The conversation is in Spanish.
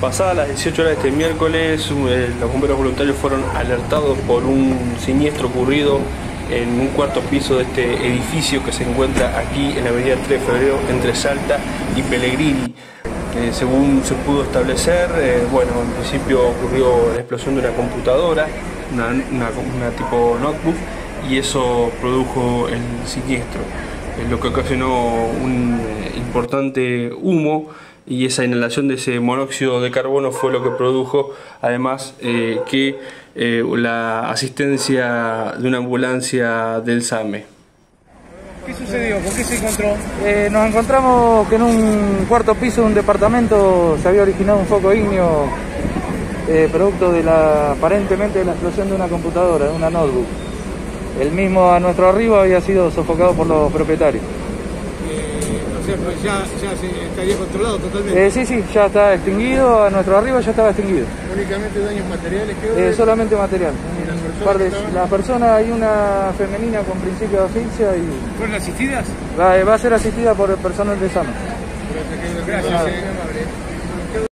Pasadas las 18 horas de este miércoles, eh, los bomberos voluntarios fueron alertados por un siniestro ocurrido en un cuarto piso de este edificio que se encuentra aquí en la avenida 3 de febrero entre Salta y Pellegrini. Eh, según se pudo establecer, eh, bueno, en principio ocurrió la explosión de una computadora, una, una tipo notebook, y eso produjo el siniestro, lo que ocasionó un importante humo y esa inhalación de ese monóxido de carbono fue lo que produjo además eh, que eh, la asistencia de una ambulancia del SAME. ¿Qué sucedió? ¿Por qué se encontró? Eh, nos encontramos que en un cuarto piso de un departamento se había originado un foco ígneo producto de la aparentemente de la explosión de una computadora, de una notebook. El mismo a nuestro arriba había sido sofocado por los propietarios. Ya, ya se estaría controlado totalmente. Eh, sí, sí, ya está extinguido, a nuestro arriba ya estaba extinguido. ¿Únicamente daños materiales? Eh, solamente material. la persona hay una femenina con principio de asfixia y... ¿Fueron asistidas? Va, va a ser asistida por el personal de SAMA. Gracias. Gracias.